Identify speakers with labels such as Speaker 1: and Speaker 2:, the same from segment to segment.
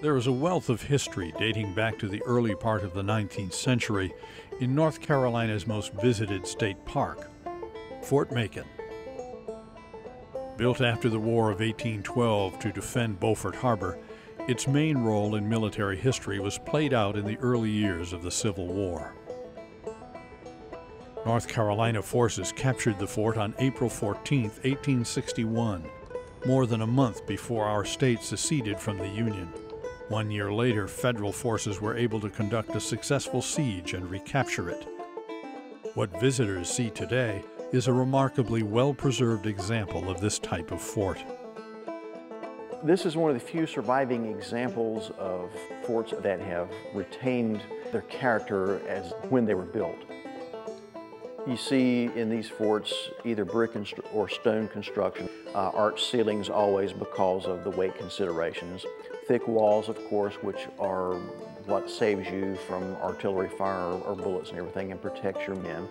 Speaker 1: There is a wealth of history dating back to the early part of the 19th century in North Carolina's most visited state park, Fort Macon. Built after the War of 1812 to defend Beaufort Harbor, its main role in military history was played out in the early years of the Civil War. North Carolina forces captured the fort on April 14, 1861, more than a month before our state seceded from the Union. One year later, federal forces were able to conduct a successful siege and recapture it. What visitors see today is a remarkably well-preserved example of this type of fort.
Speaker 2: This is one of the few surviving examples of forts that have retained their character as when they were built. You see in these forts either brick or stone construction, uh, arch ceilings always because of the weight considerations, thick walls of course which are what saves you from artillery fire or bullets and everything and protects your men.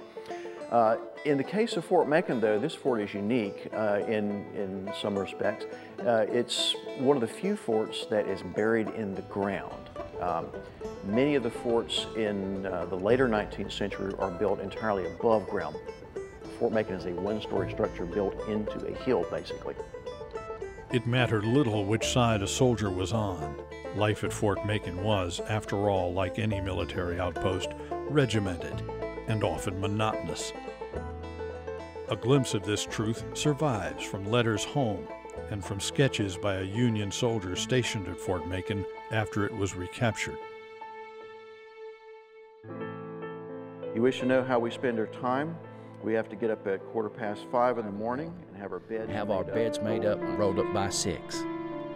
Speaker 2: Uh, in the case of Fort Macon, though, this fort is unique uh, in, in some respects. Uh, it's one of the few forts that is buried in the ground. Um, many of the forts in uh, the later 19th century are built entirely above ground. Fort Macon is a one-story structure built into a hill, basically.
Speaker 1: It mattered little which side a soldier was on. Life at Fort Macon was, after all, like any military outpost, regimented and often monotonous. A glimpse of this truth survives from letters home and from sketches by a Union soldier stationed at Fort Macon after it was recaptured.
Speaker 2: You wish to know how we spend our time? We have to get up at quarter past five in the morning and have our beds
Speaker 3: have our beds made up and rolled up by six.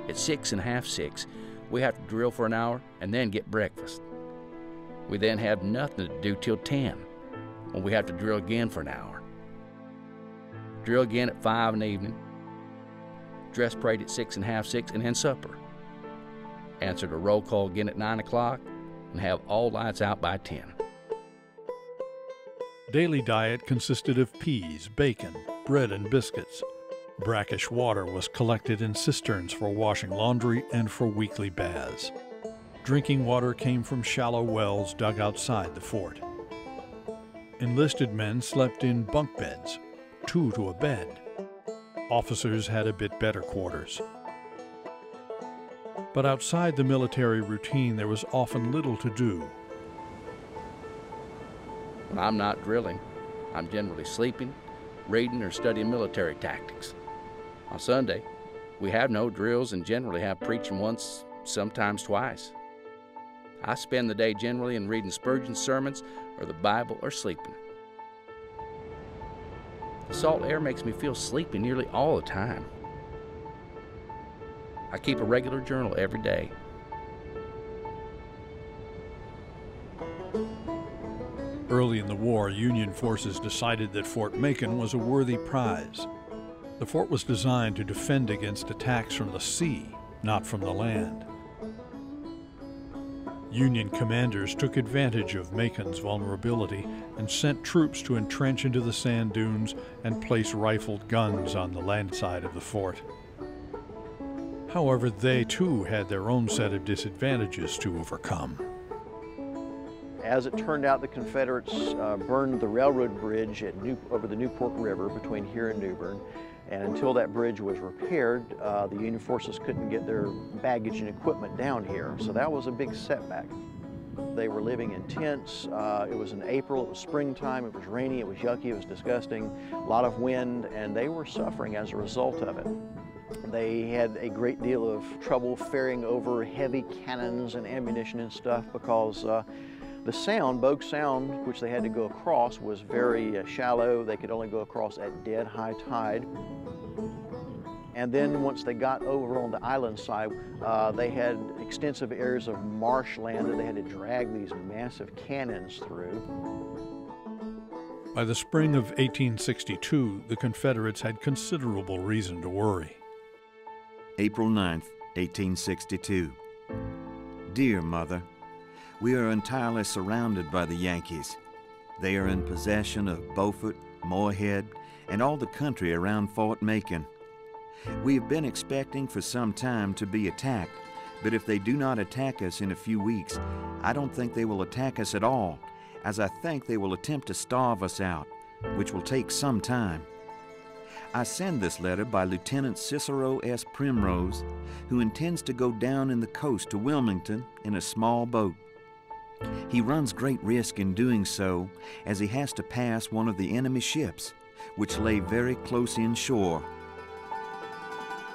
Speaker 3: At six and a half six, we have to drill for an hour and then get breakfast. We then have nothing to do till 10, when we have to drill again for an hour. Drill again at 5 in the evening, dress parade at 6 and half, 6, and then supper. Answer the roll call again at 9 o'clock, and have all lights out by 10.
Speaker 1: Daily diet consisted of peas, bacon, bread, and biscuits. Brackish water was collected in cisterns for washing laundry and for weekly baths. Drinking water came from shallow wells dug outside the fort. Enlisted men slept in bunk beds, two to a bed. Officers had a bit better quarters. But outside the military routine, there was often little to do.
Speaker 3: When I'm not drilling, I'm generally sleeping, reading, or studying military tactics. On Sunday, we have no drills and generally have preaching once, sometimes twice. I spend the day generally in reading Spurgeon's sermons or the Bible or sleeping. The salt air makes me feel sleepy nearly all the time. I keep a regular journal every day.
Speaker 1: Early in the war, Union forces decided that Fort Macon was a worthy prize. The fort was designed to defend against attacks from the sea, not from the land. Union commanders took advantage of Macon's vulnerability and sent troops to entrench into the sand dunes and place rifled guns on the land side of the fort. However, they too had their own set of disadvantages to overcome.
Speaker 2: As it turned out, the Confederates uh, burned the railroad bridge New, over the Newport River between here and New Bern, and until that bridge was repaired, uh, the Union forces couldn't get their baggage and equipment down here. So that was a big setback. They were living in tents. Uh, it was in April, it was springtime, it was rainy, it was yucky, it was disgusting, a lot of wind, and they were suffering as a result of it. They had a great deal of trouble ferrying over heavy cannons and ammunition and stuff because uh, the sound, Bogue Sound, which they had to go across, was very uh, shallow. They could only go across at dead high tide. And then once they got over on the island side, uh, they had extensive areas of marshland that they had to drag these massive cannons through.
Speaker 1: By the spring of 1862, the Confederates had considerable reason to worry.
Speaker 4: April 9th, 1862. Dear Mother, we are entirely surrounded by the Yankees. They are in possession of Beaufort, Morehead, and all the country around Fort Macon. We have been expecting for some time to be attacked, But if they do not attack us in a few weeks, I don't think they will attack us at all, as I think they will attempt to starve us out, which will take some time. I send this letter by Lieutenant Cicero S. Primrose, who intends to go down in the coast to Wilmington in a small boat. He runs great risk in doing so, as he has to pass one of the enemy ships, which lay very close inshore.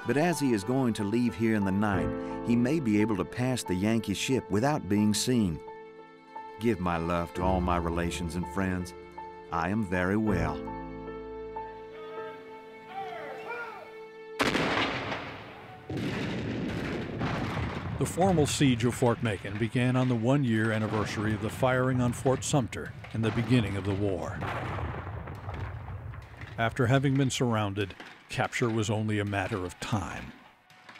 Speaker 4: But as he is going to leave here in the night, he may be able to pass the Yankee ship without being seen. Give my love to all my relations and friends. I am very well.
Speaker 1: The formal siege of Fort Macon began on the one year anniversary of the firing on Fort Sumter and the beginning of the war. After having been surrounded, capture was only a matter of time.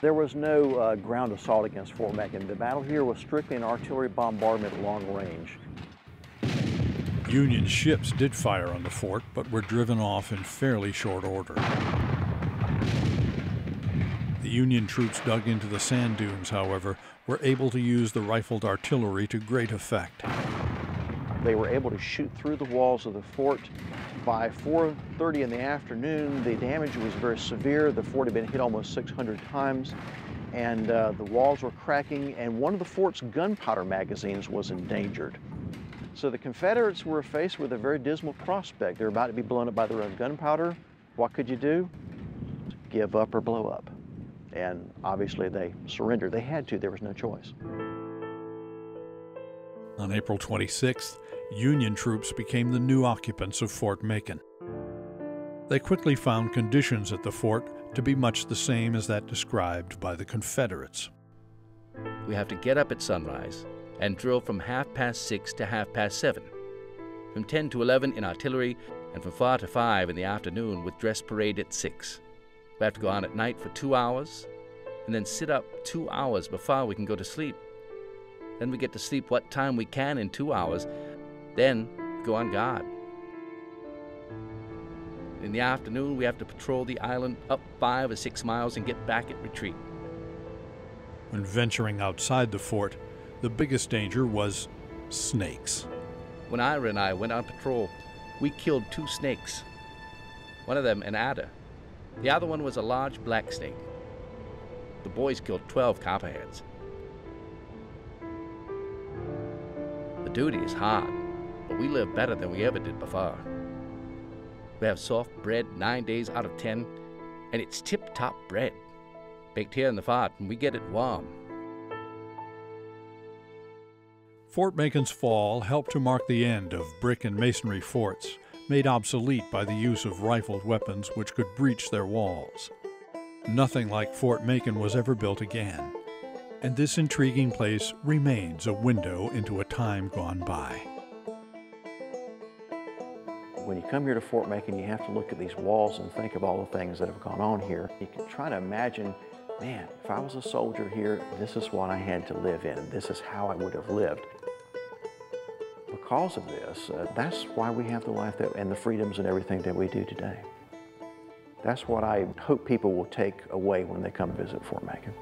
Speaker 2: There was no uh, ground assault against Fort Macon. The battle here was strictly an artillery bombardment at long range.
Speaker 1: Union ships did fire on the fort, but were driven off in fairly short order. The Union troops dug into the sand dunes, however, were able to use the rifled artillery to great effect.
Speaker 2: They were able to shoot through the walls of the fort. By 4.30 in the afternoon, the damage was very severe. The fort had been hit almost 600 times, and uh, the walls were cracking, and one of the fort's gunpowder magazines was endangered. So the Confederates were faced with a very dismal prospect. They're about to be blown up by their own gunpowder. What could you do? Give up or blow up and obviously they surrendered. They had to, there was no choice.
Speaker 1: On April 26th, Union troops became the new occupants of Fort Macon. They quickly found conditions at the fort to be much the same as that described by the Confederates.
Speaker 3: We have to get up at sunrise and drill from half past six to half past seven, from 10 to 11 in artillery, and from 4 to 5 in the afternoon with dress parade at 6. We have to go on at night for two hours and then sit up two hours before we can go to sleep. Then we get to sleep what time we can in two hours, then go on guard. In the afternoon, we have to patrol the island up five or six miles and get back at retreat.
Speaker 1: When venturing outside the fort, the biggest danger was snakes.
Speaker 3: When Ira and I went on patrol, we killed two snakes. One of them an adder, the other one was a large black snake. The boys killed 12 copperheads. The duty is hard, but we live better than we ever did before. We have soft bread nine days out of ten, and it's tip top bread, baked here in the fort, and we get it warm.
Speaker 1: Fort Macon's fall helped to mark the end of brick and masonry forts made obsolete by the use of rifled weapons which could breach their walls. Nothing like Fort Macon was ever built again, and this intriguing place remains a window into a time gone by.
Speaker 2: When you come here to Fort Macon, you have to look at these walls and think of all the things that have gone on here. You can try to imagine, man, if I was a soldier here, this is what I had to live in. This is how I would have lived because of this, uh, that's why we have the life that, and the freedoms and everything that we do today. That's what I hope people will take away when they come visit Fort Macon.